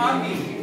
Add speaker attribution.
Speaker 1: army